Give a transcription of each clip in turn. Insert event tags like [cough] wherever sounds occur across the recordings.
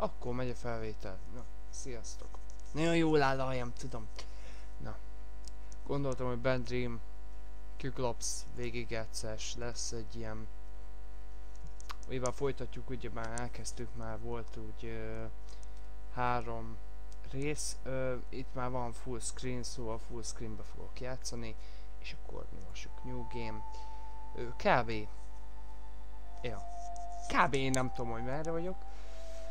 Akkor megy a felvétel. Na, sziasztok. Nagyon jól áll a hajem, tudom. Na. Gondoltam, hogy Bad Dream Kyklops végigjátszás lesz egy ilyen mivel folytatjuk, ugye már elkezdtük, már volt úgy ö, három rész, ö, itt már van full screen, szóval full screenbe fogok játszani, és akkor nyomassuk New Game. Ö, kb. Ja. Kb. én nem tudom, hogy merre vagyok.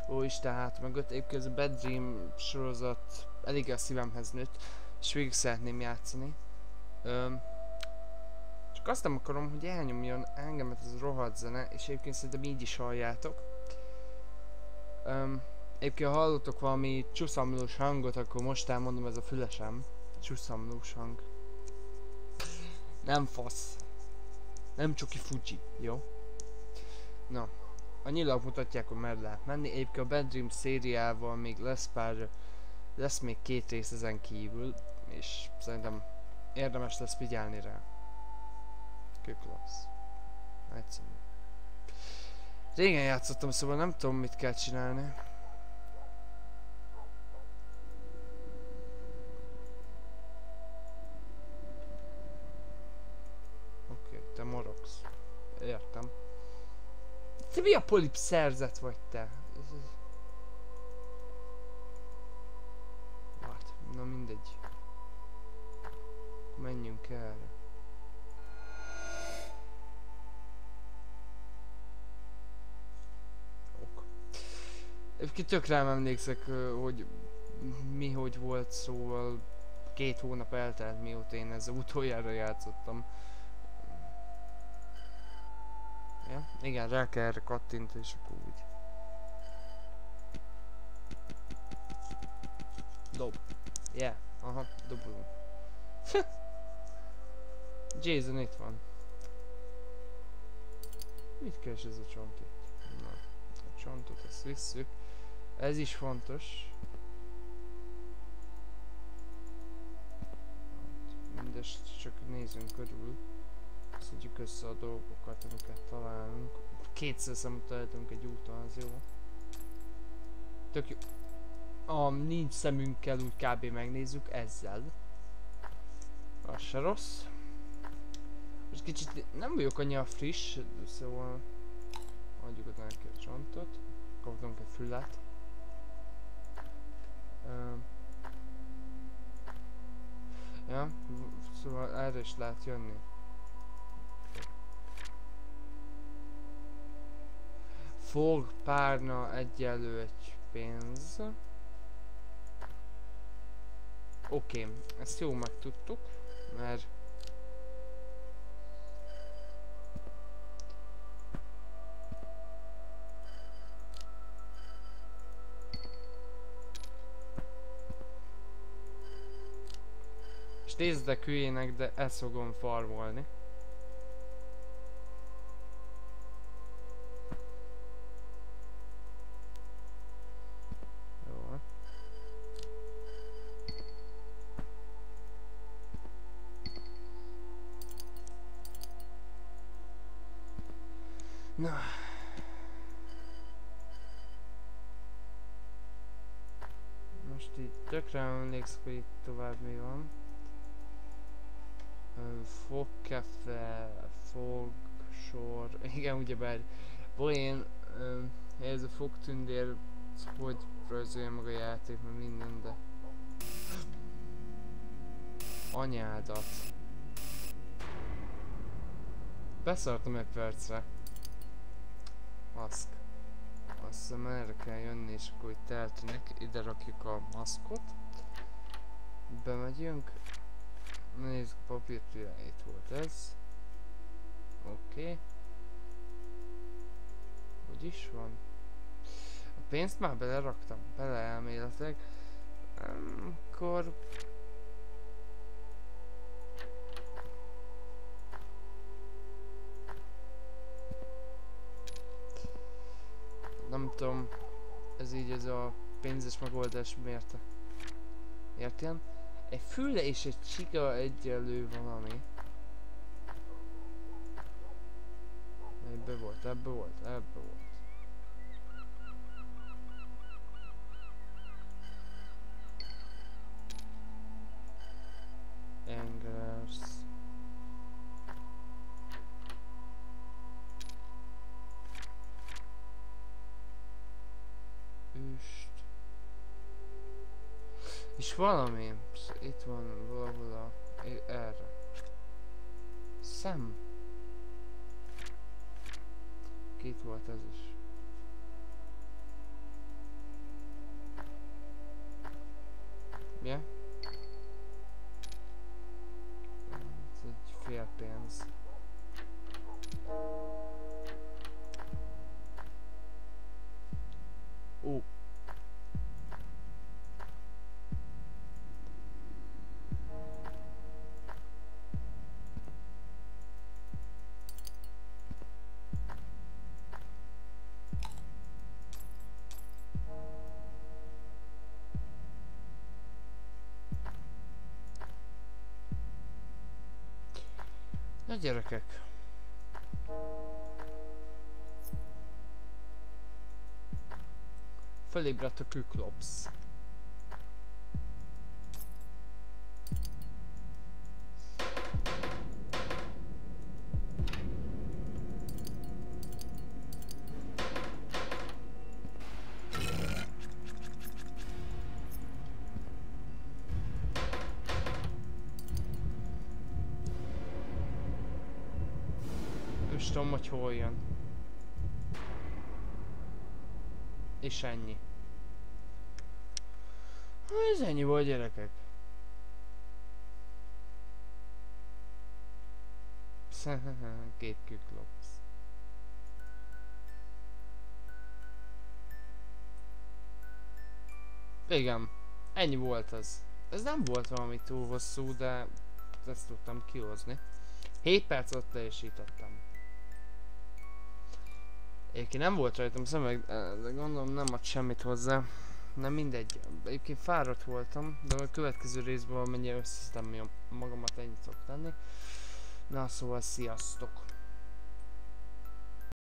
Ó Isten, hát meg ott egyébként a Bad Dream sorozat elég a szívemhez nőtt, és végig szeretném játszani. Ö, csak azt nem akarom, hogy elnyomjon engemet ez a rohadt zene, és egyébként szerintem így is halljátok. Um, egyébként ha hallottok valami csuszamlós hangot, akkor most elmondom, ez a fülesem. Csuszamlós hang. Nem fasz. Nem csoki Fuji, jó? Na, a nyilak mutatják, hogy merre lehet menni. Egyébként a Bad Dream szériával még lesz pár... Lesz még két rész ezen kívül, és szerintem érdemes lesz figyelni rá. Kyklasz. Egyszerű. Régen játszottam, szóval nem tudom mit kell csinálni. Oké, okay, te morogsz. Értem. Te mi a polip szerzet vagy te? Hát, na mindegy. Menjünk erre. Egyébként tökre nem emlékszek, hogy mi hogy volt, szóval két hónap eltelt mióta én ezzel utoljára játszottam. Ja, igen, rá kell erre kattintani, és akkor úgy. Dob. Yeah, aha, dobulunk. [laughs] Jason itt van. Mit keres ez a csont? Na, a csontot ezt visszük. Ez is fontos. Mindezt csak nézzünk körül. Szedjük össze a dolgokat, amiket találunk. Kétszer szemutaltunk egy úton, az jó. Tök jó. A nincs szemünkkel úgy kb. megnézzük ezzel. Az se rossz. Most kicsit nem vagyok annyira friss, szóval adjuk oda neki a csontot. Kaptunk egy füllet. Uh, ja, szóval erre is lehet jönni. Fog, párna, egyelő egy pénz. Oké, okay, ezt jó megtudtuk, mert nézzek hülyének, de ezt fogom farmolni. Jó. Na. Most így tökre emlékszek, hogy itt tovább mi van. Fogkefe, fogsor, [laughs] igen ugyebár Boén, ez a fogtündér, hogy rajzolja meg a játék, meg minden, de anyádat. Beszartam egy percre. Maszk. Azt hiszem erre kell jönni, és akkor itt eltűnik. Ide rakjuk a maszkot. Bemegyünk. Nézzük, papírpira itt volt ez. Oké. Okay. Hogy is van? A pénzt már beleraktam, bele elméletileg. Akkor... Nem tudom, ez így ez a pénzes megoldás miért? Értem? Egy füle és egy csiga egyelő valami. Ebbe volt, ebbe volt, ebbe volt. Is valami. Itt van valahol a... Erre. Szem. Két volt ez is. Yeah? Ez egy fél pénz. Na gyerekek. Felébredt a Kyklops. Is tudom, hogy hol jön. És ennyi. Ez ennyi volt gyerekek. [laughs] Két küklopsz. Igen, ennyi volt az. Ez nem volt valami túl hosszú, de ezt tudtam kihozni. 7 percet teljesítettem. Egyébként nem volt rajtam szemeg, de gondolom nem ad semmit hozzá. Nem mindegy. Egyébként fáradt voltam, de a következő részben mennyire összeszedem magamat ennyit szok tenni. Na szóval sziasztok!